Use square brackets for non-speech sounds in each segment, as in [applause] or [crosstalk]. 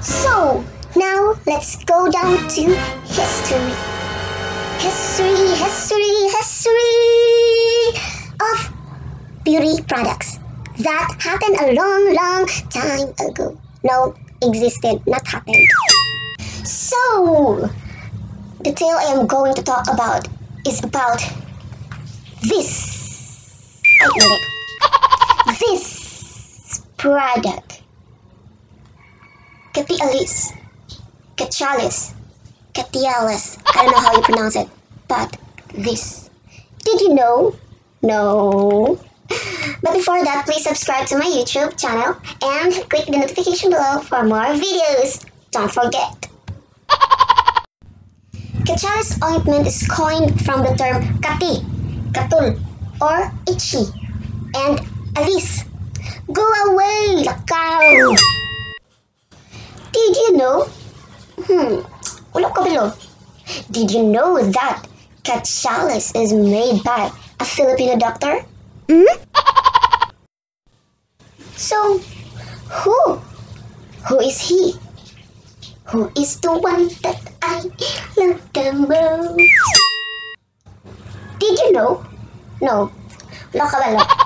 So, now let's go down to history. History, history, history of beauty products that happened a long, long time ago. No, existed, not happened. So, the tale I am going to talk about is about this. Product. Katialis. Kachalis. Katialis. I don't know how you pronounce it, but this. Did you know? No. But before that, please subscribe to my YouTube channel and click the notification below for more videos. Don't forget. Kachalis ointment is coined from the term kati, katul, or itchy, and alis. Go away, lakaw! Did you know? Hmm, ko below. Did you know that Kachalis is made by a Filipino doctor? So, who? Who is he? Who is the one that I love the most? Did you know? No. Lokabalo.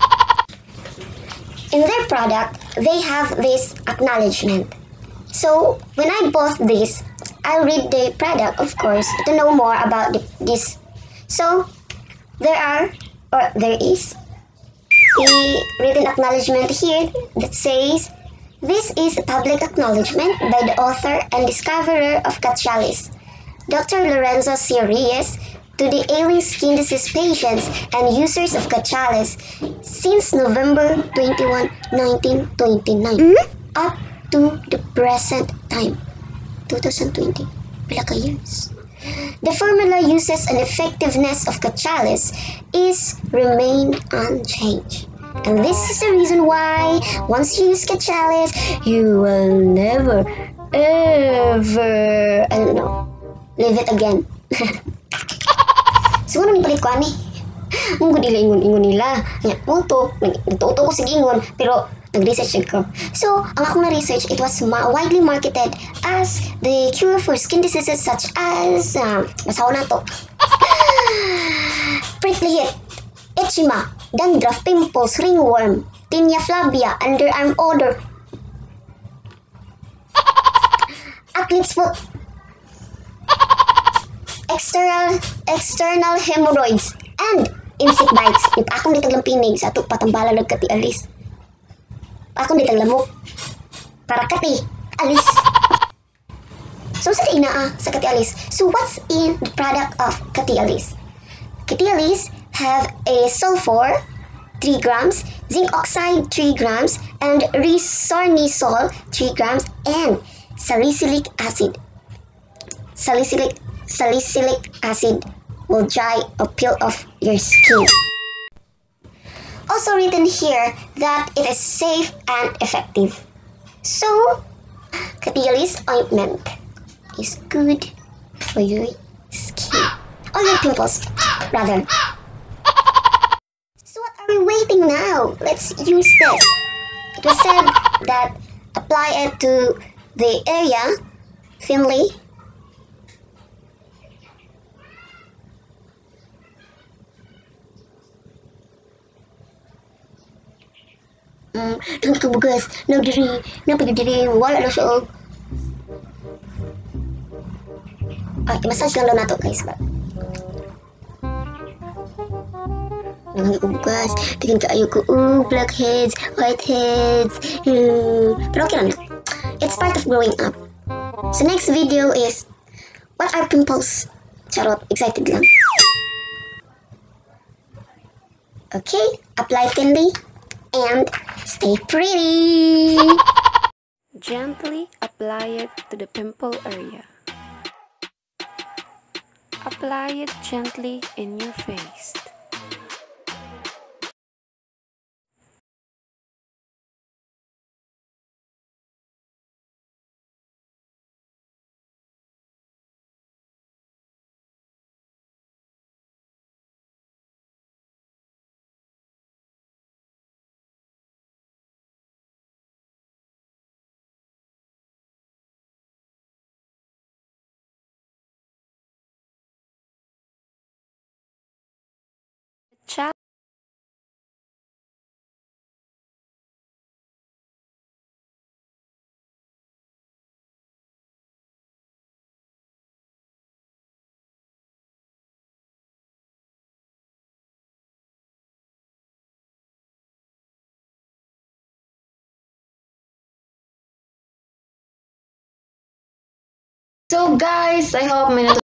In their product, they have this acknowledgement. So, when I bought this, I read the product, of course, to know more about the, this. So, there are, or there is, a written acknowledgement here that says, This is a public acknowledgement by the author and discoverer of Cachalis, Dr. Lorenzo C. Reyes, to the ailing skin disease patients and users of Cachalis since November 21, 1929, hmm? up to the present time, 2020. Pila years. The formula uses and effectiveness of Cachalis is remain unchanged. And this is the reason why once you use Cachalis, you will never, ever, I don't know, live it again. [laughs] Siguro palit ko ani. Ang gud nila ingon-ingon nila. Nya, muto, nagtuto ko sa gingon, pero nag-research ko. So, ang akong na-research, it was ma- widely marketed as the cure for skin diseases such as, uh, masaw na to. [sighs] Prickly heat, eczema, dandruff, pimples, ringworm, tinea flavia, underarm odor, athlete's foot, external external hemorrhoids and insect bites. Yung akong ditag pinig sa ato patambala ng kati alis. Akong ditag lamok. Para kati alis. So sa ina ah, sa kati alis. So what's in the product of kati alis? Kati alis have a sulfur 3 grams, zinc oxide 3 grams, and resornisol 3 grams, and salicylic acid salicylic salicylic acid will dry or peel off your skin. Also written here that it is safe and effective. So, Katialis ointment is good for your skin. Or your pimples, rather. So what are we waiting now? Let's use this. It was said that apply it to the area thinly Mm, tunggu ke bugas. Nak diri, nak pergi diri. Wala na siya og. Ah, i-massage lang daw nato guys. Ba? Nangangi ko bugas. Tingin ka ayo ko. Ooh, blackheads, whiteheads. Hmm. Pero okay lang. It's part of growing up. So next video is, what are pimples? Charot, excited lang. Okay, apply thinly and stay pretty. [laughs] Gently apply it to the pimple area. Apply it gently in your face. So guys, I hope natutunan